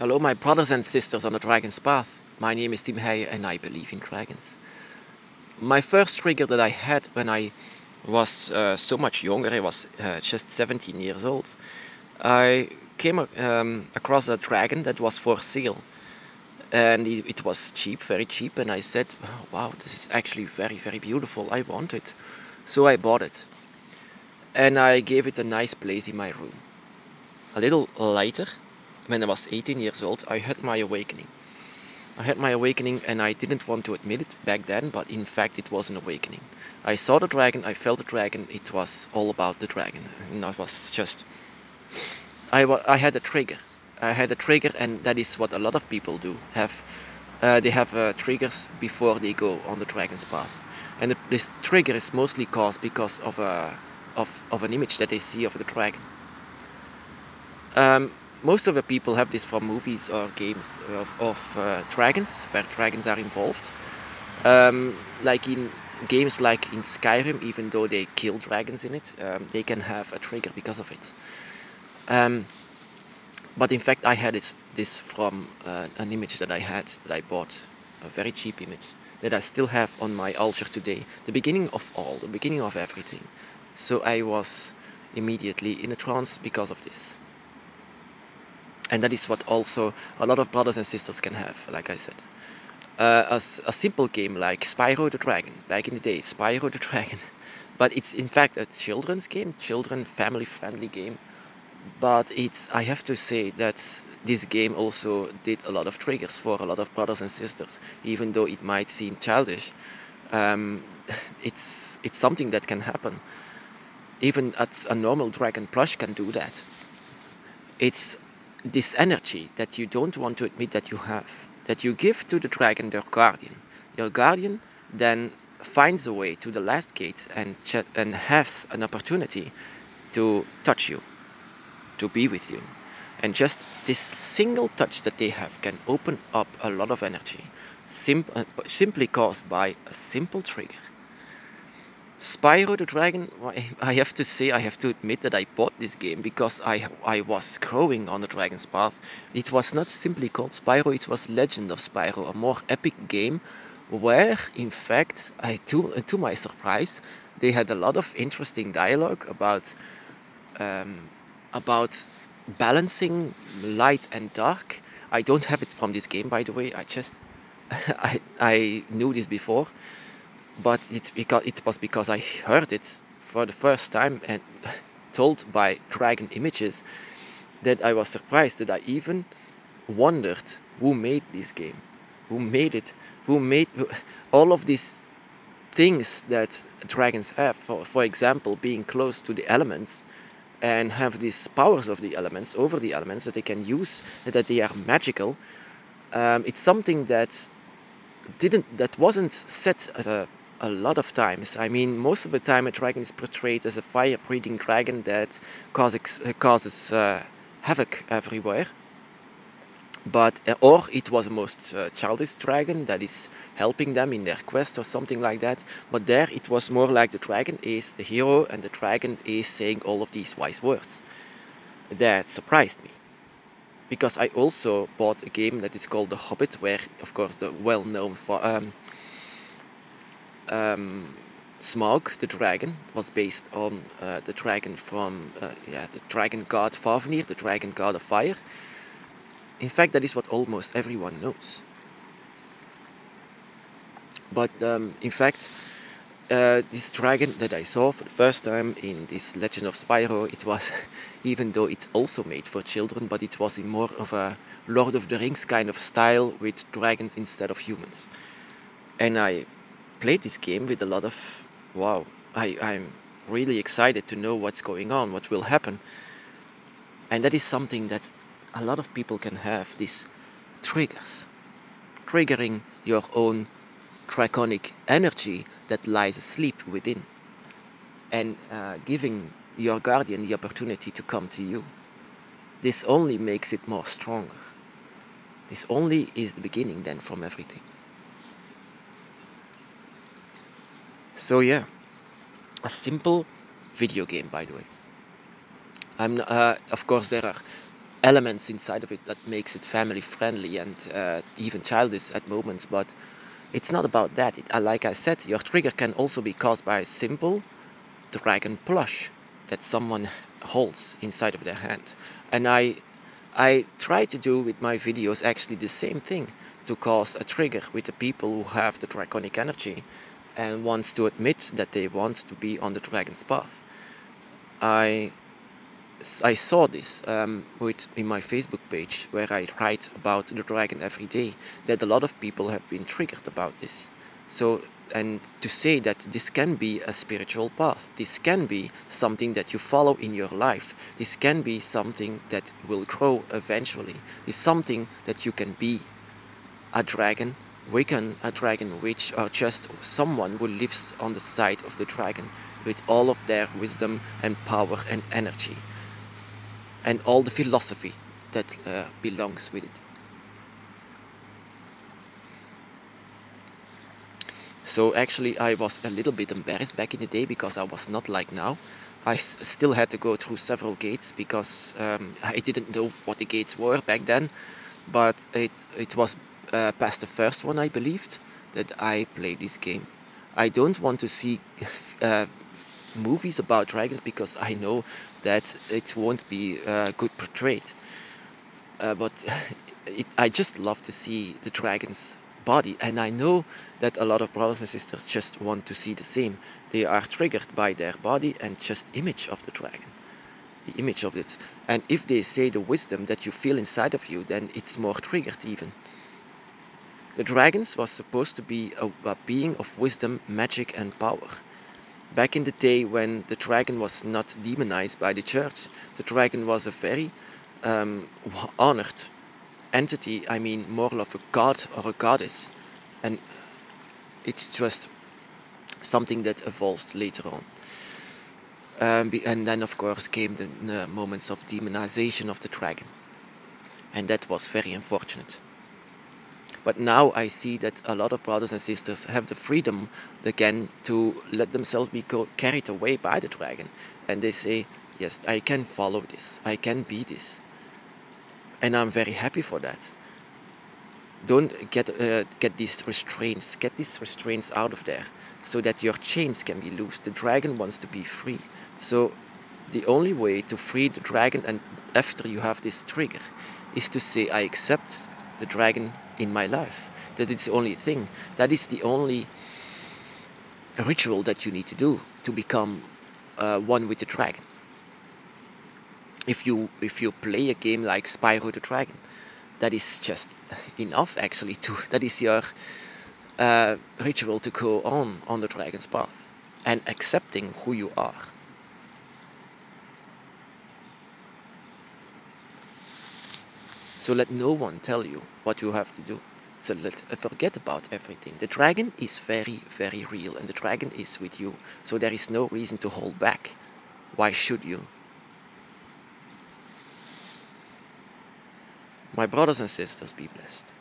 Hello, my brothers and sisters on the Dragon's Path. My name is Tim Heye and I believe in dragons. My first trigger that I had when I was uh, so much younger, I was uh, just 17 years old, I came um, across a dragon that was for sale. And it, it, was cheap, very cheap, and I said, oh, wow, this is actually very, very beautiful. I want it. So I bought it. And I gave it a nice place in my room. A little later, when I was 18 years old, I had my awakening. I had my awakening and I didn't want to admit it back then, but in fact it was an awakening. I saw the dragon, I felt the dragon, it was all about the dragon. And I was just. I, I had a trigger. I had a trigger, and that is what a lot of people do. Have uh, they have uh, triggers before they go on the dragon's path, and this trigger is mostly caused because of a of of an image that they see of the dragon. Um, most of the people have this from movies or games of, of uh, dragons, where dragons are involved. Um, like in games like in Skyrim, even though they kill dragons in it, um, they can have a trigger because of it. Um, but in fact, I had this, this from uh, an image that I had that I bought, a very cheap image that I still have on my altar today. The beginning of all, the beginning of everything. So I was immediately in a trance because of this and that is what also a lot of brothers and sisters can have like i said. Uh, a, a simple game like spyro the dragon back in the day spyro the dragon. But it's in fact a children's game children family friendly game. But it's i have to say that this game also did a lot of triggers for a lot of brothers and sisters even though it might seem childish. Um, it's it's something that can happen. Even at a normal dragon plush can do that. It's this energy that you don't want to admit that you have, that you give to the dragon, their guardian. Your guardian then finds a way to the last gate and, and has an opportunity to touch you, to be with you. And just this single touch that they have can open up a lot of energy, sim- uh, simply caused by a simple trigger. Spyro the Dragon, I have to say, I have to admit that I bought this game because I, I was growing on the Dragon's Path. It was not simply called Spyro, it was Legend of Spyro, a more epic game where, in fact, I to, to my surprise, they had a lot of interesting dialogue about um, about balancing light and dark. I don't have it from this game, by the way. I just I I knew this before, but it's because it was because I heard it for the first time and told by Dragon Images that I was surprised that I even wondered who made this game, who made it, who made all of these things that dragons have. For for example, being close to the elements and have these powers of the elements over the elements that they can use, that they are magical. Um, it's something that didn't that wasn't set at a lot of times. I mean, most of the time a dragon is portrayed as a fire-breathing dragon that causes, uh, causes uh, havoc everywhere. But uh, or it was a most uh, childish dragon that is helping them in their quest or something like that. But there it was more like the dragon is the hero and the dragon is saying all of these wise words. That surprised me because I also bought a game that is called The Hobbit, where, of course, the well-known um, um, Smaug, the dragon, was based on uh, the dragon from uh, yeah, the dragon god Fafnir, the dragon god of fire. In fact, that is what almost everyone knows. But um, in fact, uh, this dragon that I saw for the first time in this Legend of Spyro, it was, even though it's also made for children, but it was in more of a Lord of the Rings kind of style with dragons instead of humans. And I played this game with a lot of wow. I, I'm really excited to know what's going on, what will happen. And that is something that a lot of people can have these triggers, triggering your own draconic energy that lies asleep within, and uh, giving your guardian the opportunity to come to you. This only makes it more stronger. This only is the beginning then from everything. So yeah, a simple video game, by the way. I'm uh, of course there are elements inside of it that makes it family friendly and uh, even childish at moments. But it's not about that. It, uh, like I said, your trigger can also be caused by a simple dragon plush that someone holds inside of their hand. And I I try to do with my videos actually the same thing to cause a trigger with the people who have the draconic energy and wants to admit that they want to be on the dragon's path. I I saw this um, with in my Facebook page where I write about the dragon every day that a lot of people have been triggered about this. So and to say that this can be a spiritual path, this can be something that you follow in your life, this can be something that will grow eventually, this is something that you can be a dragon, Wiccan, a dragon witch, or just someone who lives on the side of the dragon with all of their wisdom and power and energy and all the philosophy that uh, belongs with it. So actually I was a little bit embarrassed back in the day because I was not like now. I still had to go through several gates because um, I didn't know what the gates were back then. But it, it was uh, past the first one I believed that I played this game. I don't want to see uh, movies about dragons because I know that it won't be uh, good portrayed. Uh, but it, I just love to see the dragons body. And I know that a lot of brothers and sisters just want to see the same. They are triggered by their body and just image of the dragon. The image of it. And if they say the wisdom that you feel inside of you, then it's more triggered even. The dragons was supposed to be a, a being of wisdom, magic and power. Back in the day when the dragon was not demonized by the church, the dragon was a very um, honored entity, I mean more of a god or a goddess. And it's just something that evolved later on. Um, and then, of course, came the, the moments of demonization of the dragon. And that was very unfortunate. But now I see that a lot of brothers and sisters have the freedom again to let themselves be carried away by the dragon. And they say, yes, I can follow this, I can be this and I'm very happy for that. Don't get uh, get these restraints. Get these restraints out of there, so that your chains can be loose. The dragon wants to be free. So the only way to free the dragon, and after you have this trigger, is to say, I accept the dragon in my life. That is the only thing. That is the only ritual that you need to do to become uh, one with the dragon if you if you play a game like Spyro the Dragon, that is just enough actually to that is your uh, ritual to go on on the dragon's path and accepting who you are. So let no one tell you what you have to do. So let uh, forget about everything. The dragon is very, very real, and the dragon is with you. So there is no reason to hold back. Why should you? My brothers and sisters, be blessed.